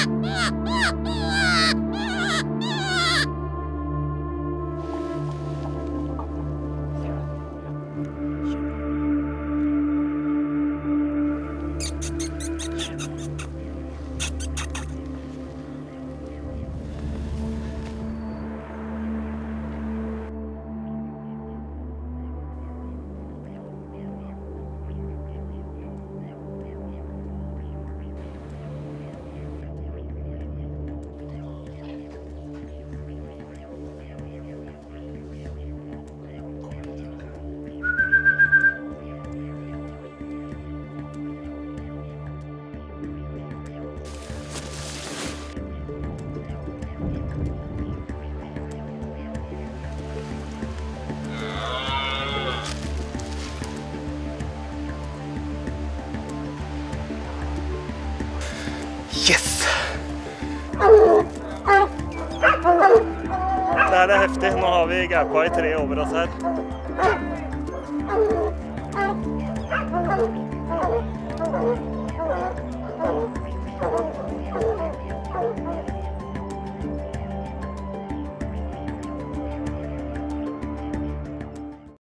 啊啊。Her er heftig. Nå har vi gaupa i tre over oss her. Thank.